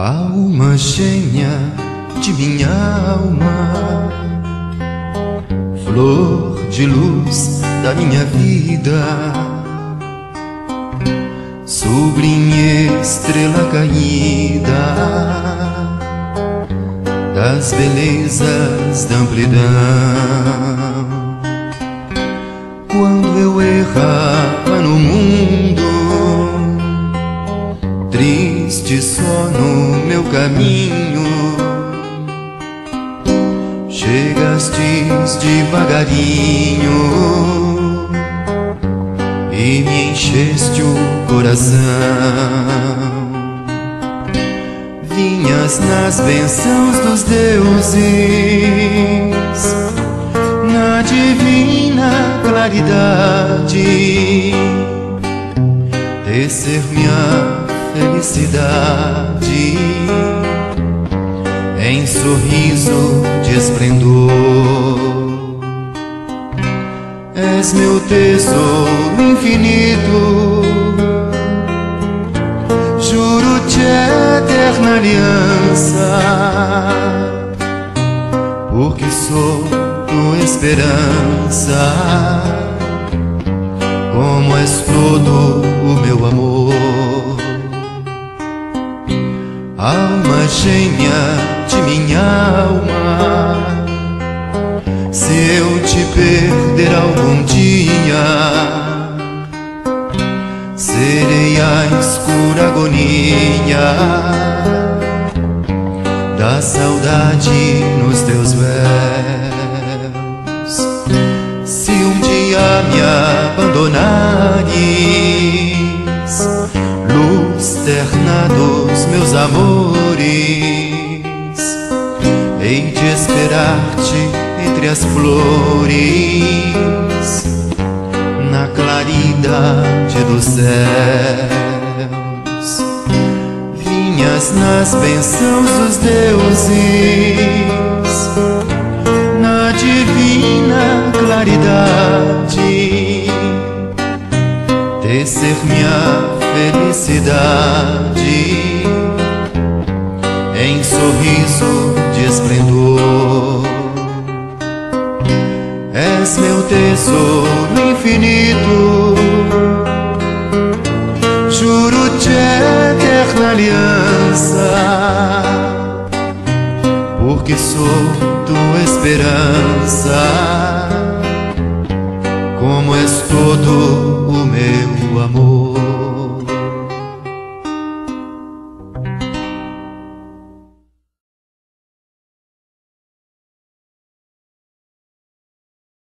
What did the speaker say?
Alma gêmea de minha alma, flor de luz da minha vida, sublime estrela caída. Das belezas da amplidão. Quando eu errava no mundo, triste só no meu caminho, chegastes devagarinho e me encheste o coração. Vinhas nas bênçãos dos deuses, na divina claridade, tecer minha felicidade em sorriso de esplendor. És meu tesouro infinito, juro-te eterna aliança, porque sou tua esperança, como és todo o meu amor. Alma gêmea de minha alma, se eu te perder algum dia, serei a escura agonia da saudade nos teus véus. Se um dia me abandonares, meus amores, hei de esperar-te entre as flores, na claridade dos céus. Vinhas nas bênçãos dos deuses, na divina claridade, tecer minha felicidade sorriso de esplendor. És meu tesouro infinito, juro-te eterna aliança, porque sou tua esperança, como és todo o meu amor.